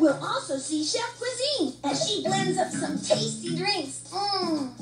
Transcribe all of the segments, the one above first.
We'll also see Chef Cuisine as she blends up some tasty drinks. Mmm.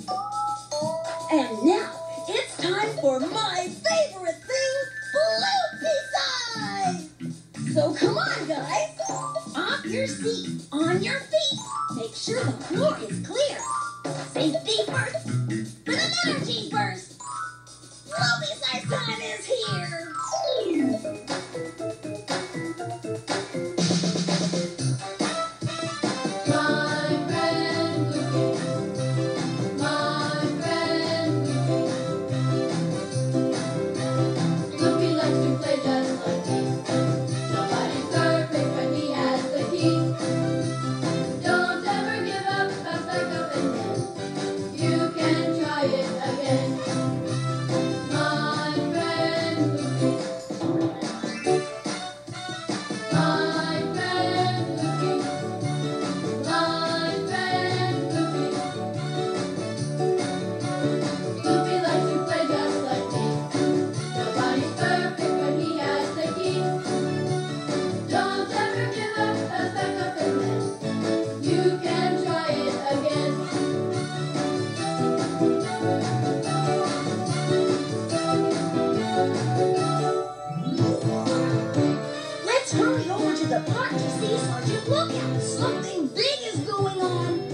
See Sergeant Lookout. Something big is going on.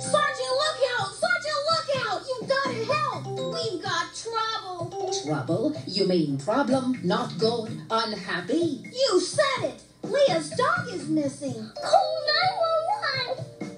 Sergeant Lookout! Sergeant Lookout! You've got to help! We've got trouble. Trouble? You mean problem, not good, unhappy? You said it! Leah's dog is missing. Call 911!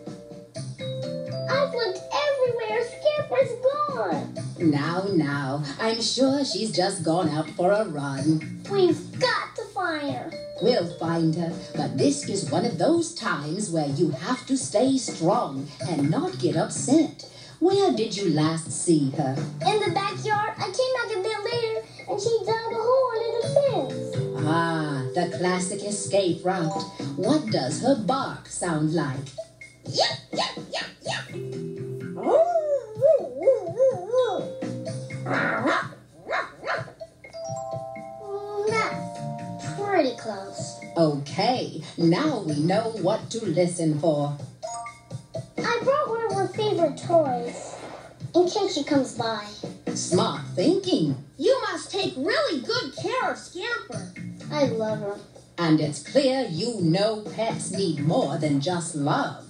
I've looked everywhere. Scamper's gone. Now, now, I'm sure she's just gone out for a run. We've got to find her. We'll find her, but this is one of those times where you have to stay strong and not get upset. Where did you last see her? In the backyard, I came back a bit later and she dug a hole in the fence. Ah, the classic escape route. What does her bark sound like? Yep, yep, yep, yep. Mm, Okay, now we know what to listen for. I brought one of her favorite toys in case she comes by. Smart thinking. You must take really good care of Scamper. I love her. And it's clear you know pets need more than just love.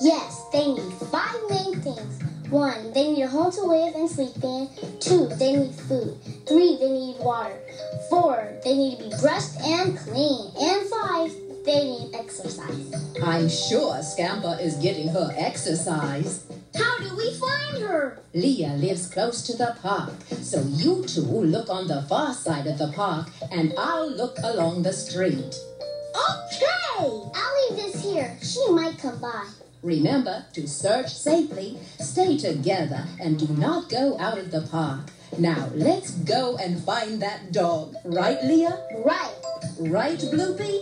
Yes, they need five main things. One, they need a home to live and sleep in. Two, they need food. Three, they need water. Four, they need to be brushed and clean. And five, they need exercise. I'm sure Scamper is getting her exercise. How do we find her? Leah lives close to the park, so you two look on the far side of the park and I'll look along the street. Okay. I'll leave this here. She might come by. Remember to search safely, stay together, and do not go out of the park. Now let's go and find that dog. Right, Leah? Right. Right, Bloopy?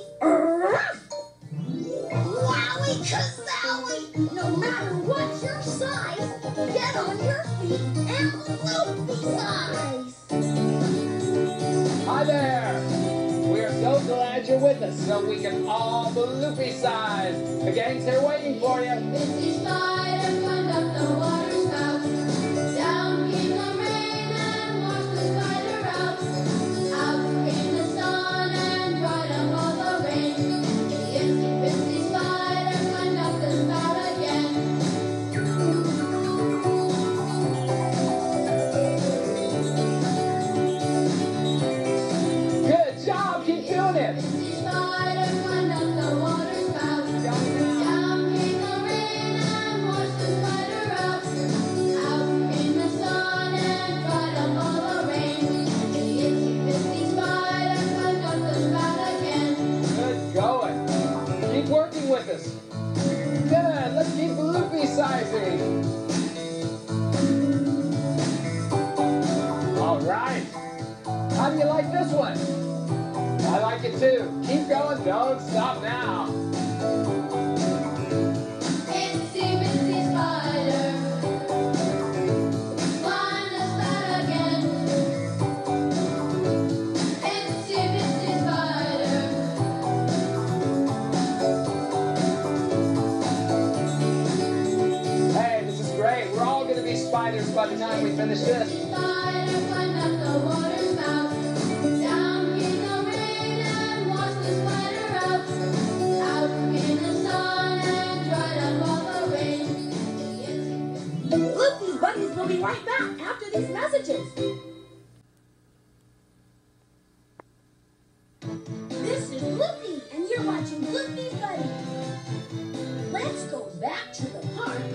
Wowie kazowie! No matter what your size, get on your feet and Bloopy size! Hi there! We're so glad you're with us so we can all be Bloopy size. The gang's here waiting for you. Keep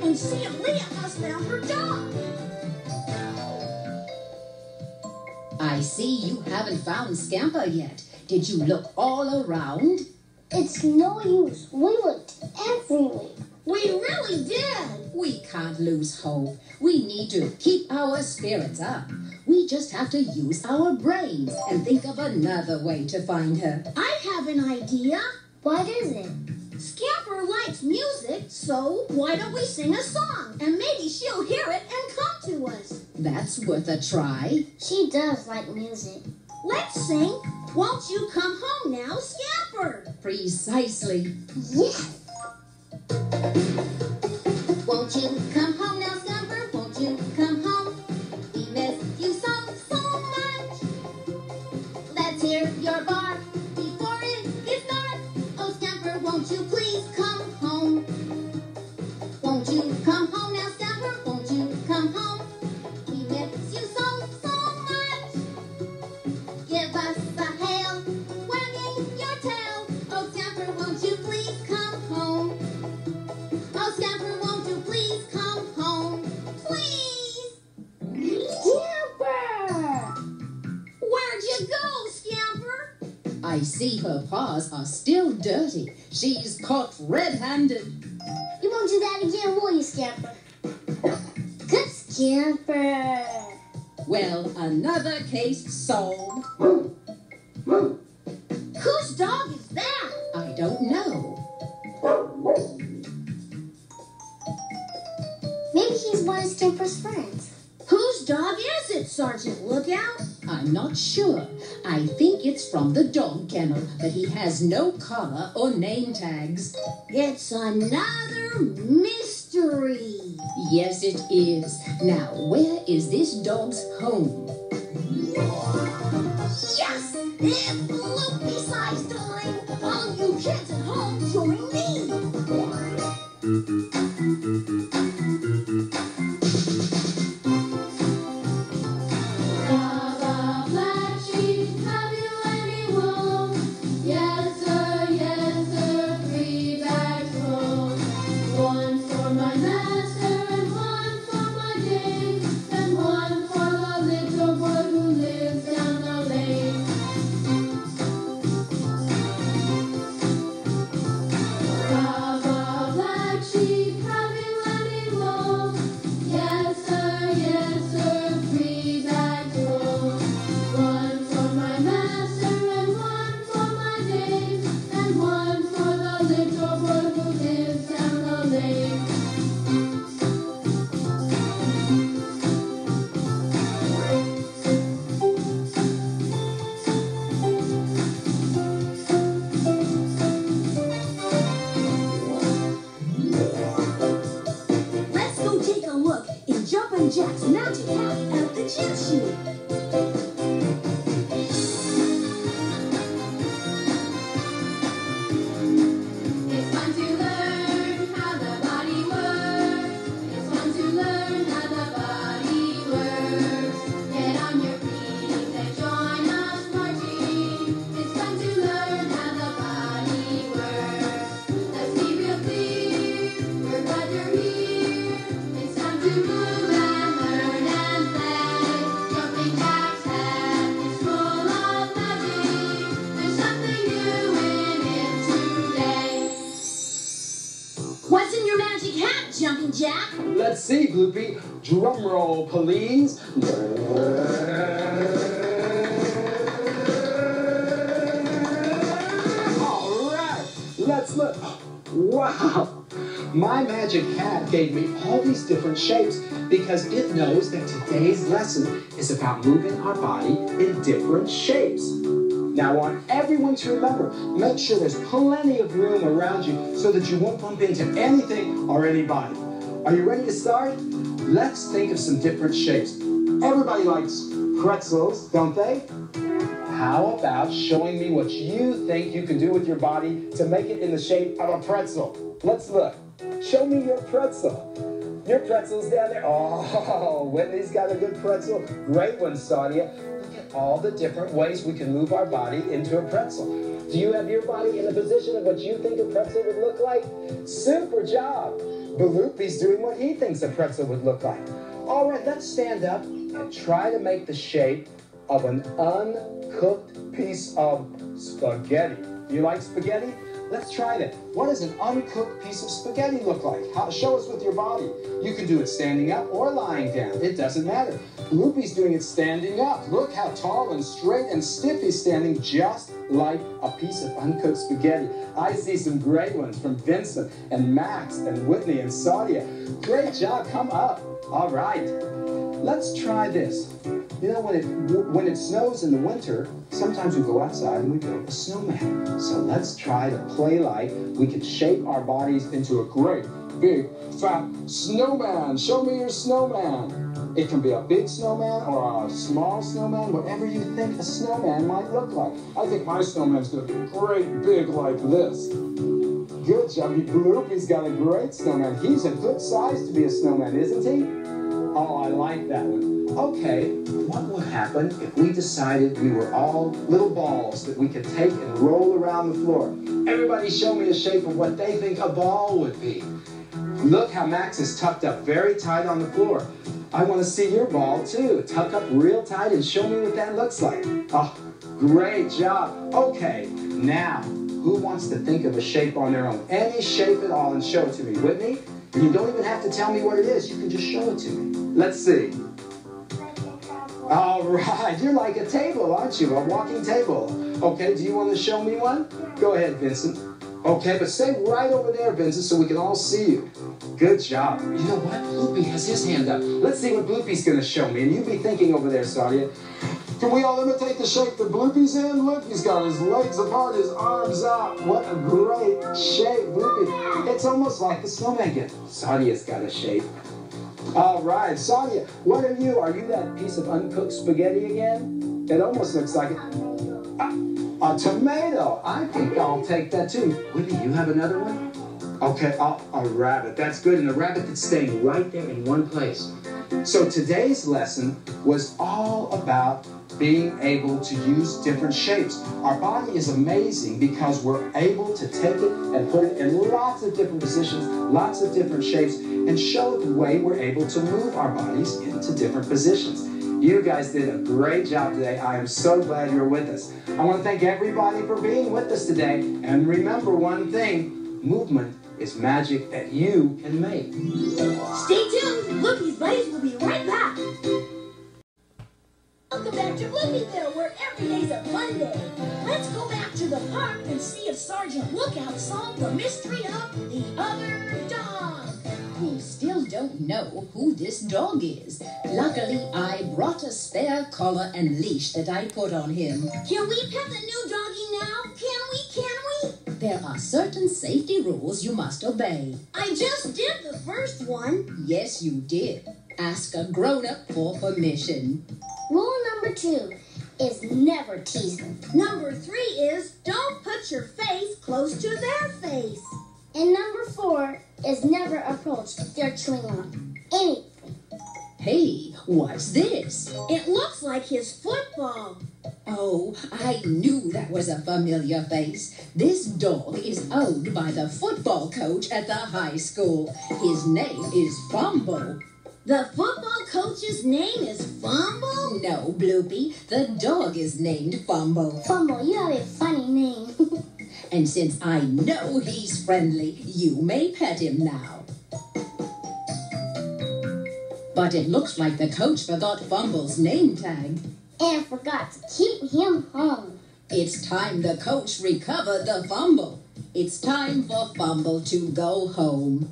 and see if Leah has found her dog. I see you haven't found Scamper yet. Did you look all around? It's no use. We looked everywhere. We really did. We can't lose hope. We need to keep our spirits up. We just have to use our brains and think of another way to find her. I have an idea. What is it? Scamper likes music, so why don't we sing a song? And maybe she'll hear it and come to us. That's worth a try. She does like music. Let's sing Won't You Come Home Now, Scamper? Precisely. Yes. Won't you come I see her paws are still dirty. She's caught red-handed. You won't do that again, will you, Scamper? Good Scamper. Well, another case solved. Whose dog is that? I don't know. Maybe he's one of Scamper's friends. Whose dog is it, Sergeant Lookout? I'm not sure. I think it's from the dog kennel, but he has no collar or name tags. It's another mystery. Yes, it is. Now, where is this dog's home? Yes! It's Bloopy roll, please. All right, let's look. Wow. My magic hat gave me all these different shapes because it knows that today's lesson is about moving our body in different shapes. Now, I want everyone to remember, make sure there's plenty of room around you so that you won't bump into anything or anybody. Are you ready to start? Let's think of some different shapes. Everybody likes pretzels, don't they? How about showing me what you think you can do with your body to make it in the shape of a pretzel? Let's look. Show me your pretzel. Your pretzel's down there. Oh, Whitney's got a good pretzel. Great one, Sadia. Look at all the different ways we can move our body into a pretzel. Do you have your body in a position of what you think a pretzel would look like? Super job. Bloopy's doing what he thinks a pretzel would look like. All right, let's stand up and try to make the shape of an uncooked piece of spaghetti. Do You like spaghetti? Let's try that. What does an uncooked piece of spaghetti look like? How, show us with your body. You can do it standing up or lying down. It doesn't matter. Bloopy's doing it standing up. Look how tall and straight and stiff he's standing, just like a piece of uncooked spaghetti. I see some great ones from Vincent and Max and Whitney and Sadia. Great job. Come up. All right. Let's try this. You know, when it when it snows in the winter, sometimes we go outside and we build a snowman. So let's try to play like we can shape our bodies into a great, big, fat snowman. Show me your snowman. It can be a big snowman or a small snowman, whatever you think a snowman might look like. I think my snowman's gonna be great big like this. Good job. Bloopy's got a great snowman. He's a good size to be a snowman, isn't he? Oh, I like that one. Okay, what would happen if we decided we were all little balls that we could take and roll around the floor? Everybody show me a shape of what they think a ball would be. Look how Max is tucked up very tight on the floor. I want to see your ball too. Tuck up real tight and show me what that looks like. Oh, great job. Okay, now, who wants to think of a shape on their own? Any shape at all and show it to me. Whitney, you don't even have to tell me what it is. You can just show it to me. Let's see. All right, you're like a table, aren't you? A walking table. Okay, do you want to show me one? Go ahead, Vincent. Okay, but stay right over there, Vincent, so we can all see you. Good job. You know what? Bloopy has his hand up. Let's see what Bloopy's going to show me. And you be thinking over there, Sadia. Can we all imitate the shape that Bloopy's in? Look, he's got his legs apart, his arms out. What a great shape, Bloopy. It's almost like the snowman. Sadia's got a shape. All right, Sonia, what are you? Are you that piece of uncooked spaghetti again? It almost looks like it. A, a tomato. I think I'll take that too. Whitney, you have another one? Okay, a, a rabbit. That's good. And a rabbit that's staying right there in one place. So today's lesson was all about being able to use different shapes. Our body is amazing because we're able to take it and put it in lots of different positions, lots of different shapes, and show the way we're able to move our bodies into different positions. You guys did a great job today. I am so glad you're with us. I want to thank everybody for being with us today. And remember one thing movement is magic that you can make. Stay tuned. Bloopy's Buddies will be right back. Welcome back to Bloopyville, where every day's a fun day. Let's go back to the park and see if Sergeant Lookout solved the mystery of the other dog. We still don't know who this dog is. Luckily, I brought a spare collar and leash that I put on him. Can we pet the new doggy now? Can we? Can we? There are certain safety rules you must obey. I just did the first one. Yes, you did. Ask a grown up for permission. Rule number two is never tease them. Number three is don't put your face close to their face. And number four is never approach if they're chewing on anything. Hey, what's this? It looks like his football. Oh, I knew that was a familiar face. This dog is owned by the football coach at the high school. His name is Fumble. The football coach's name is Fumble? No, Bloopy, the dog is named Fumble. Fumble, you have a funny name. And since I know he's friendly, you may pet him now. But it looks like the coach forgot Fumble's name tag. And forgot to keep him home. It's time the coach recovered the fumble. It's time for Fumble to go home.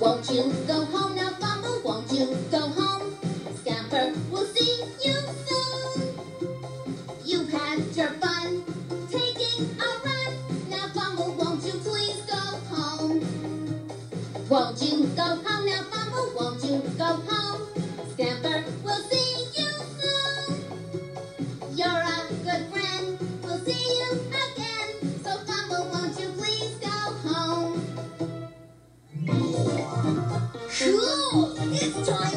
Won't you go home now, Fumble? Won't you go Cool! It's time!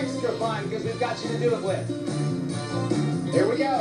extra fun because we've got you to do it with. Here we go.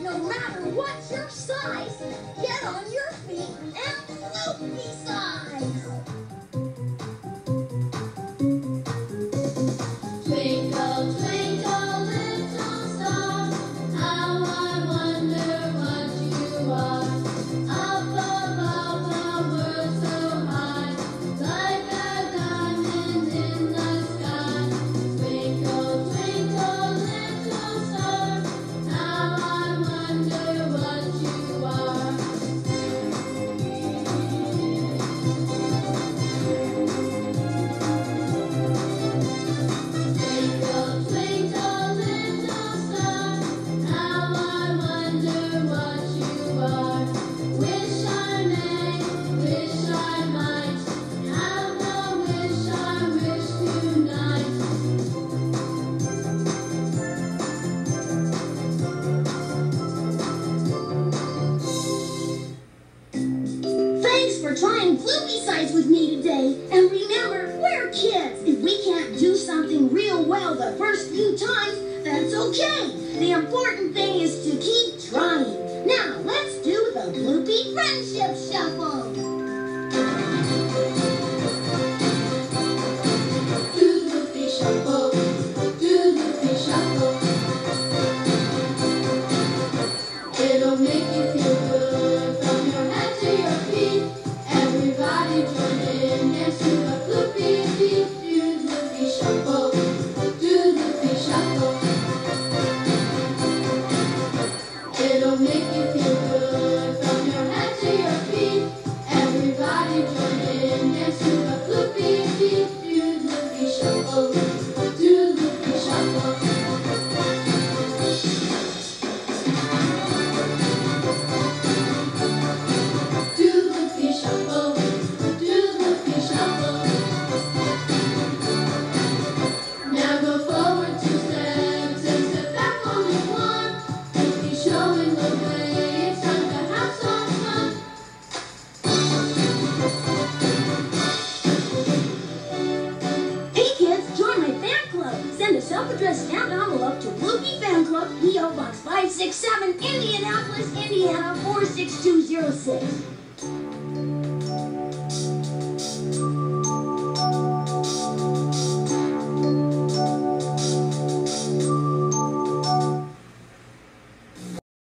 No matter what your size, get on your feet and